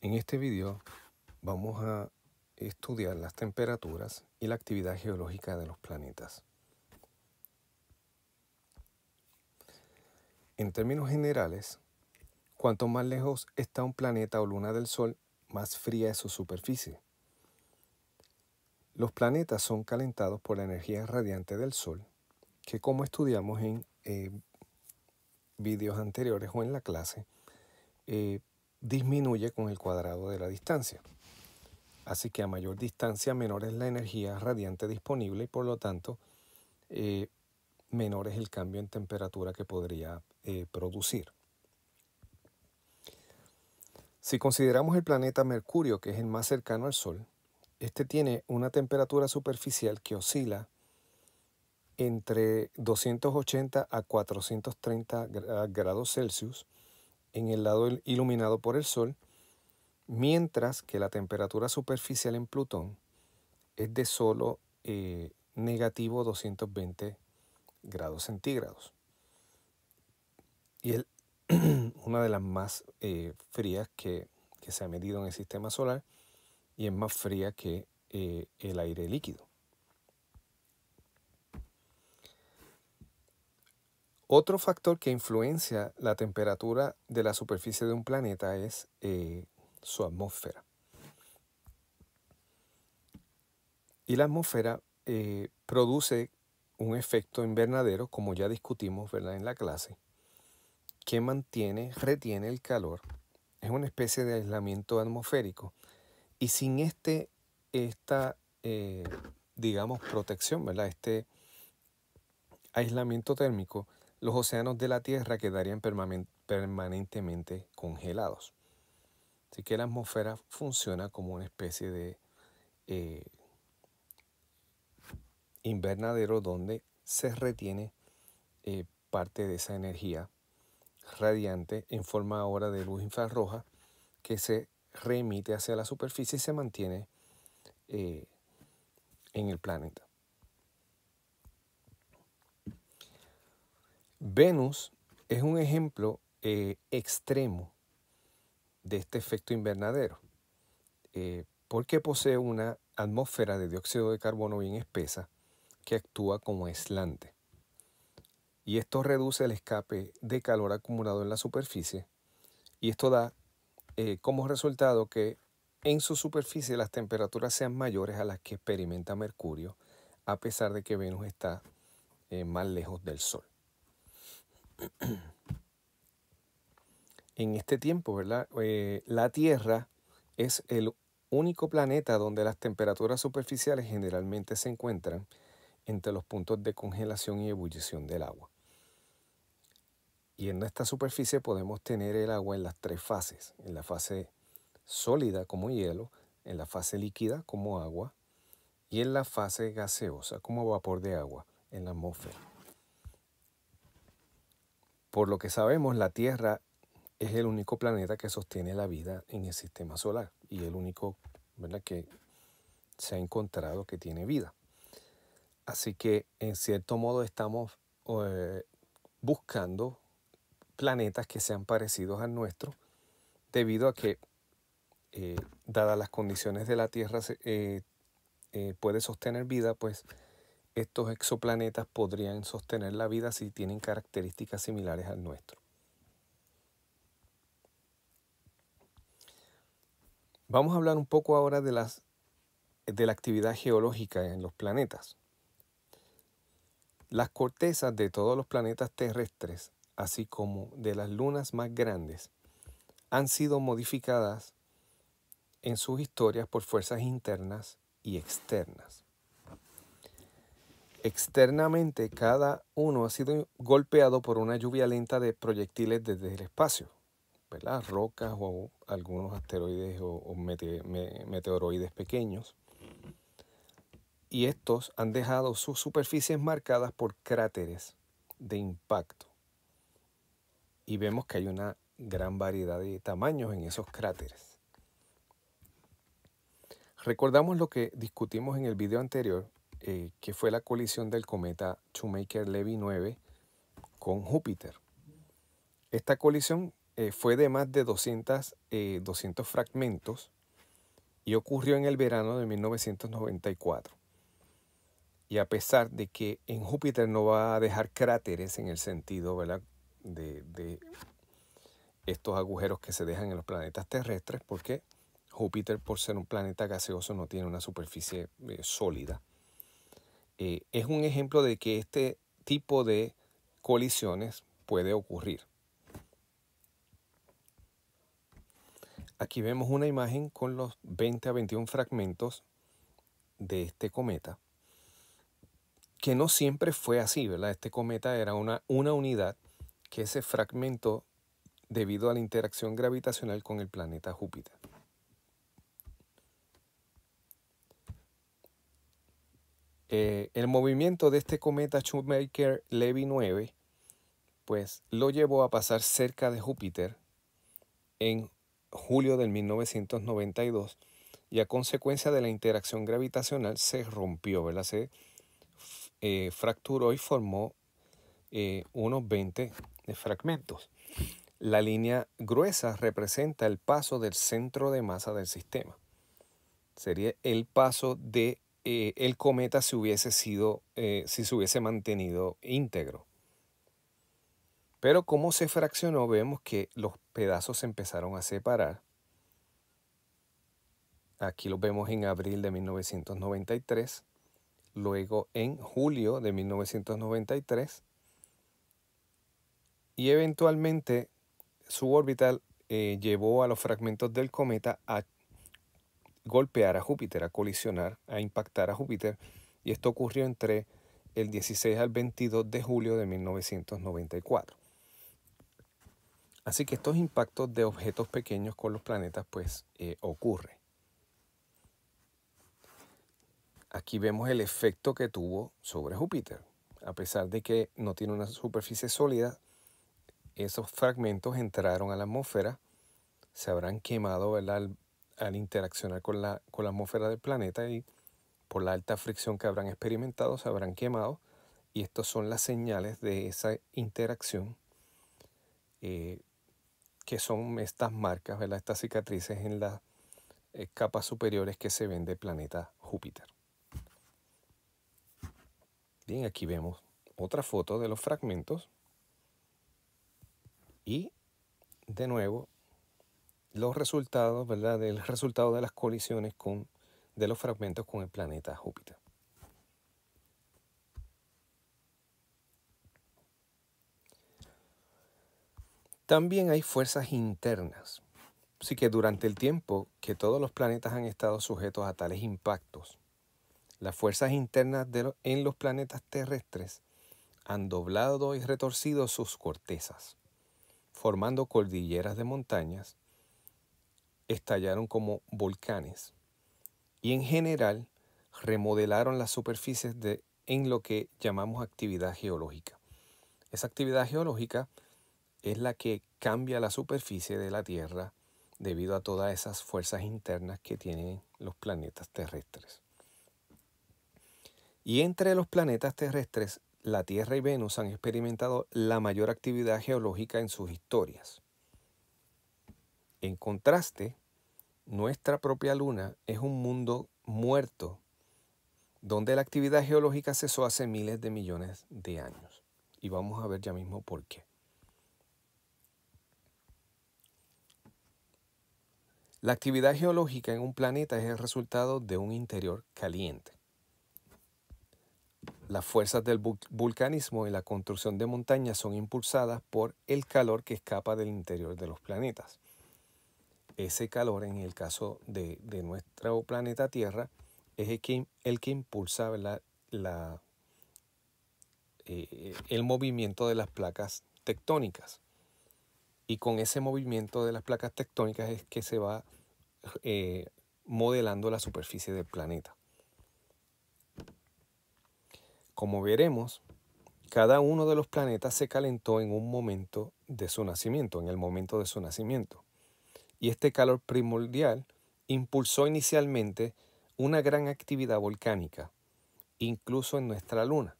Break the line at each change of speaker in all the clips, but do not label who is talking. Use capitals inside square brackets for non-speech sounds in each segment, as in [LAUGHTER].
En este video vamos a estudiar las temperaturas y la actividad geológica de los planetas. En términos generales, cuanto más lejos está un planeta o luna del Sol, más fría es su superficie. Los planetas son calentados por la energía radiante del Sol, que como estudiamos en eh, videos anteriores o en la clase, eh, disminuye con el cuadrado de la distancia. Así que a mayor distancia menor es la energía radiante disponible y por lo tanto eh, menor es el cambio en temperatura que podría eh, producir. Si consideramos el planeta Mercurio, que es el más cercano al Sol, este tiene una temperatura superficial que oscila entre 280 a 430 grados Celsius en el lado iluminado por el Sol, mientras que la temperatura superficial en Plutón es de solo eh, negativo 220 grados centígrados. Y es [CLEARS THROAT] una de las más eh, frías que, se ha medido en el sistema solar y es más fría que eh, el aire líquido. Otro factor que influencia la temperatura de la superficie de un planeta es eh, su atmósfera. Y la atmósfera eh, produce un efecto invernadero, como ya discutimos en la clase, que mantiene, retiene el calor. Es una especie de aislamiento atmosférico. Y sin este, esta, eh, digamos, protección, ¿verdad? este aislamiento térmico, los océanos de la Tierra quedarían permanentemente congelados. Así que la atmósfera funciona como una especie de eh, invernadero donde se retiene eh, parte de esa energía radiante en forma ahora de luz infrarroja que se remite hacia la superficie y se mantiene eh, en el planeta. Venus es un ejemplo eh, extremo de este efecto invernadero, eh, porque posee una atmósfera de dióxido de carbono bien espesa que actúa como aislante. Y esto reduce el escape de calor acumulado en la superficie y esto da eh, como resultado que en su superficie las temperaturas sean mayores a las que experimenta Mercurio, a pesar de que Venus está más lejos del Sol. [CLEARS THROAT] en este tiempo, ¿verdad? Eh, la Tierra es el único planeta donde las temperaturas superficiales generalmente se encuentran entre los puntos de congelación y ebullición del agua. Y en esta superficie podemos tener el agua en las tres fases, en la fase sólida como hielo, en la fase líquida como agua y en la fase gaseosa como vapor de agua en la atmósfera. Por lo que sabemos, la Tierra es el único planeta que sostiene la vida en el sistema solar y el único ¿verdad? que se ha encontrado que tiene vida. Así que en cierto modo estamos eh, buscando planetas que sean parecidos al nuestro debido a que, eh, dadas las condiciones de la Tierra, eh, puede sostener vida, pues estos exoplanetas podrían sostener la vida si tienen características similares al nuestro. Vamos a hablar un poco ahora de, las, de la actividad geológica en los planetas. Las cortezas de todos los planetas terrestres, así como de las lunas más grandes, han sido modificadas en sus historias por fuerzas internas y externas. Externamente, cada uno ha sido golpeado por una lluvia lenta de proyectiles desde el espacio, ¿verdad? rocas o algunos asteroides o, meteoroides pequeños. Y estos han dejado sus superficies marcadas por cráteres de impacto. Y vemos que hay una gran variedad de tamaños en esos cráteres. Recordamos lo que discutimos en el video anterior eh, que fue la colisión del cometa Shoemaker-Levy 9 con Júpiter. Esta colisión eh, fue de más de 200, 200 eh, fragmentos y ocurrió en el verano de 1994. Y a pesar de que en Júpiter no va a dejar cráteres en el sentido ¿verdad? De, de estos agujeros que se dejan en los planetas terrestres, porque Júpiter, por ser un planeta gaseoso, no tiene una superficie eh, sólida. Eh, es un ejemplo de que este tipo de colisiones puede ocurrir. Aquí vemos una imagen con los 20 a 21 fragmentos de este cometa, que no siempre fue así, ¿verdad? Este cometa era una, una unidad que se fragmentó debido a la interacción gravitacional con el planeta Júpiter. Eh, el movimiento de este cometa Shoemaker-Levy 9 pues lo llevó a pasar cerca de Júpiter en julio del 1992 y a consecuencia de la interacción gravitacional se rompió, ¿verdad? Se eh, fracturó y formó eh, unos 20 fragmentos. La línea gruesa representa el paso del centro de masa del sistema. Sería el paso de eh, el cometa si hubiese sido, eh, si se hubiese mantenido íntegro. Pero como se fraccionó, vemos que los pedazos se empezaron a separar. Aquí los vemos en abril de 1993, luego en julio de 1993 y eventualmente su orbital eh, llevó a los fragmentos del cometa a golpear a Júpiter, a colisionar, a impactar a Júpiter. Y esto ocurrió entre el 16 al 22 de julio de 1994. Así que estos impactos de objetos pequeños con los planetas pues eh, ocurre. Aquí vemos el efecto que tuvo sobre Júpiter. A pesar de que no tiene una superficie sólida, esos fragmentos entraron a la atmósfera, se habrán quemado Al, interaccionar con la, con la atmósfera del planeta y por la alta fricción que habrán experimentado se habrán quemado. Y estas son las señales de esa interacción eh, que son estas marcas, estas cicatrices en las eh, capas superiores que se ven del planeta Júpiter. Bien, aquí vemos otra foto de los fragmentos. Y de nuevo, los resultados, ¿verdad? Del resultado de las colisiones con, de los fragmentos con el planeta Júpiter. También hay fuerzas internas. Así que durante el tiempo que todos los planetas han estado sujetos a tales impactos, las fuerzas internas de en los planetas terrestres han doblado y retorcido sus cortezas formando cordilleras de montañas, estallaron como volcanes y en general remodelaron las superficies de, en lo que llamamos actividad geológica. Esa actividad geológica es la que cambia la superficie de la Tierra debido a todas esas fuerzas internas que tienen los planetas terrestres. Y entre los planetas terrestres la Tierra y Venus han experimentado la mayor actividad geológica en sus historias. En contraste, nuestra propia Luna es un mundo muerto, donde la actividad geológica cesó hace miles de millones de años. Y vamos a ver ya mismo por qué. La actividad geológica en un planeta es el resultado de un interior caliente. Las fuerzas del vulcanismo y la construcción de montañas son impulsadas por el calor que escapa del interior de los planetas. Ese calor, en el caso de, nuestro planeta Tierra, es el que, el que impulsa la, eh, el movimiento de las placas tectónicas. Y con ese movimiento de las placas tectónicas es que se va eh, modelando la superficie del planeta. Como veremos, cada uno de los planetas se calentó en un momento de su nacimiento, en el momento de su nacimiento. Y este calor primordial impulsó inicialmente una gran actividad volcánica, incluso en nuestra luna.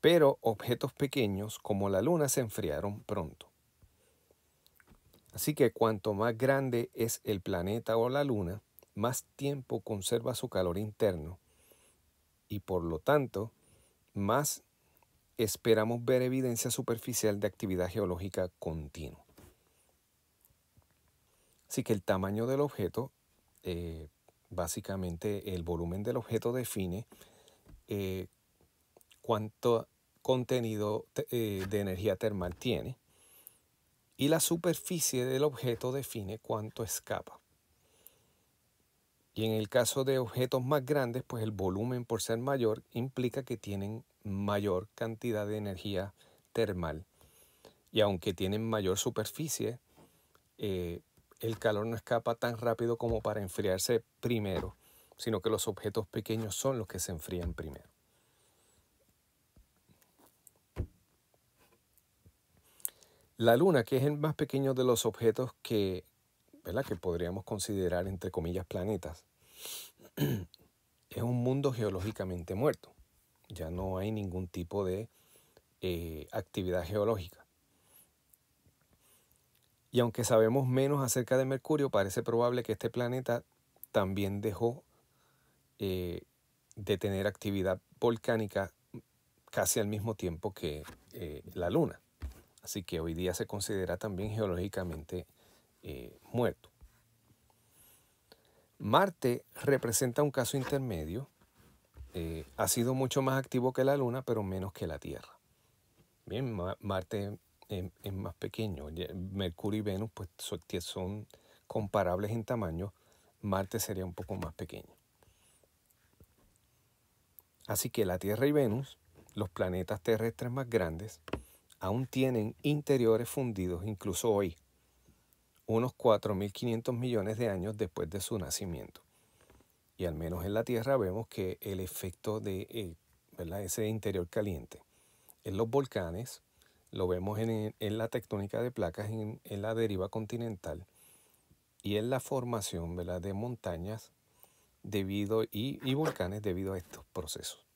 Pero objetos pequeños como la luna se enfriaron pronto. Así que cuanto más grande es el planeta o la luna, más tiempo conserva su calor interno y por lo tanto más esperamos ver evidencia superficial de actividad geológica continua. Así que el tamaño del objeto, eh, básicamente el volumen del objeto define eh, cuánto contenido eh, de energía termal tiene y la superficie del objeto define cuánto escapa. Y en el caso de objetos más grandes, pues el volumen por ser mayor implica que tienen mayor cantidad de energía termal. Y aunque tienen mayor superficie, el calor no escapa tan rápido como para enfriarse primero, sino que los objetos pequeños son los que se enfrían primero. La Luna, que es el más pequeño de los objetos que, que podríamos considerar entre comillas planetas, [CLEARS THROAT] es un mundo geológicamente muerto. Ya no hay ningún tipo de eh, actividad geológica. Y aunque sabemos menos acerca de Mercurio, parece probable que este planeta también dejó eh, de tener actividad volcánica casi al mismo tiempo que eh, la Luna. Así que hoy día se considera también geológicamente eh, muerto. Marte representa un caso intermedio. Ha sido mucho más activo que la Luna, pero menos que la Tierra. Bien, Marte es, más pequeño. Mercurio y Venus pues, son comparables en tamaño. Marte sería un poco más pequeño. Así que la Tierra y Venus, los planetas terrestres más grandes, aún tienen interiores fundidos incluso hoy, unos 4.500 millones de años después de su nacimiento. Y al menos en la Tierra vemos que el efecto de eh, ese interior caliente en los volcanes, lo vemos en, la tectónica de placas, en, la deriva continental y en la formación de montañas debido, y volcanes debido a estos procesos.